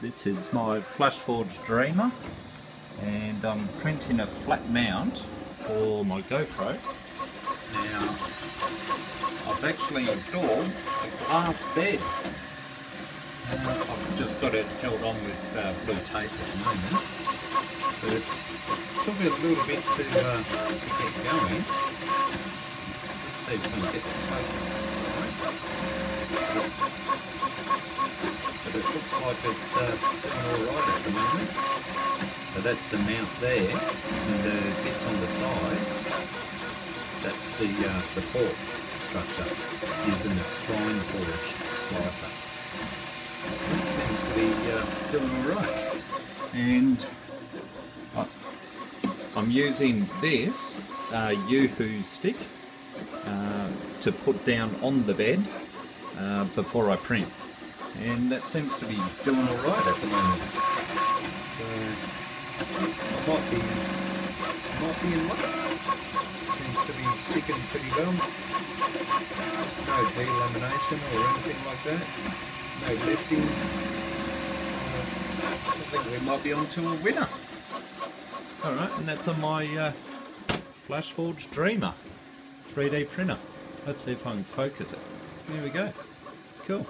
This is my Flashforge Dreamer and I'm printing a flat mount for my GoPro. Now I've actually installed a glass bed. Uh, I've just got it held on with uh, blue tape at the moment but it took me a little bit to, uh, to get going. Let's see if I can get the focus like it's uh, alright at the moment. So that's the mount there, and the bits on the side, that's the uh, support structure using the spline forge splicer. That seems to be uh, doing alright. And I'm using this uh, UHU stick uh, to put down on the bed uh, before I print and that seems to be doing alright at the moment. So I might be might be in luck. Seems to be sticking pretty well. There's no delamination or anything like that. No lifting. Uh, I think we might be onto a winner. Alright and that's on my uh, Flashforge Dreamer 3D printer. Let's see if I can focus it. There we go. Cool.